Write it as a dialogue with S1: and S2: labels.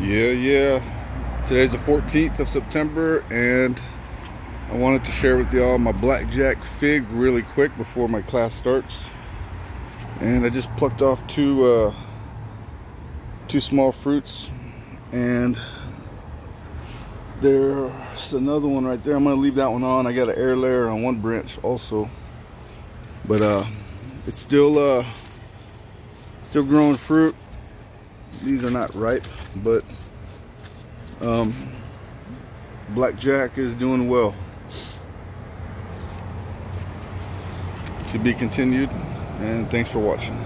S1: Yeah, yeah. Today's the 14th of September and I wanted to share with y'all my blackjack fig really quick before my class starts. And I just plucked off two uh, two small fruits and there's another one right there. I'm gonna leave that one on. I got an air layer on one branch also. But uh it's still uh still growing fruit these are not ripe but um, blackjack is doing well to be continued and thanks for watching